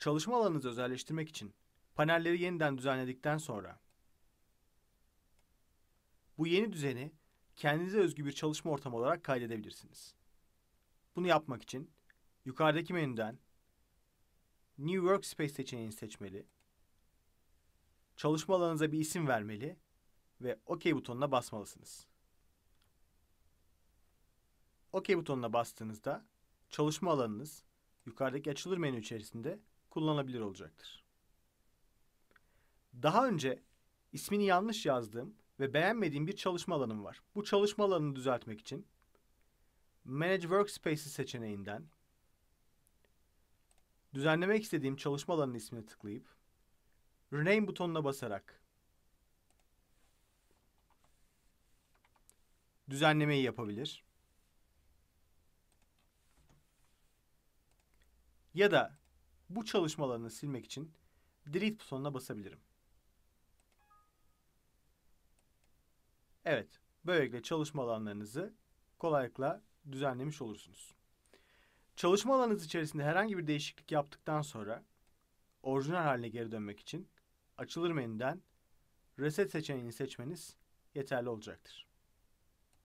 Çalışma alanınızı özelleştirmek için panelleri yeniden düzenledikten sonra bu yeni düzeni kendinize özgü bir çalışma ortamı olarak kaydedebilirsiniz. Bunu yapmak için yukarıdaki menüden New Workspace seçeneğini seçmeli, çalışma alanınıza bir isim vermeli ve OK butonuna basmalısınız. OK butonuna bastığınızda çalışma alanınız yukarıdaki açılır menü içerisinde kullanılabilir olacaktır. Daha önce ismini yanlış yazdığım ve beğenmediğim bir çalışma alanım var. Bu çalışma alanını düzeltmek için Manage Workspaces seçeneğinden düzenlemek istediğim çalışma alanının ismini tıklayıp Rename butonuna basarak düzenlemeyi yapabilir. Ya da bu çalışma alanını silmek için Delete butonuna basabilirim. Evet, böylelikle çalışma alanlarınızı kolaylıkla düzenlemiş olursunuz. Çalışma alanınız içerisinde herhangi bir değişiklik yaptıktan sonra orijinal haline geri dönmek için açılır menüden Reset seçeneğini seçmeniz yeterli olacaktır.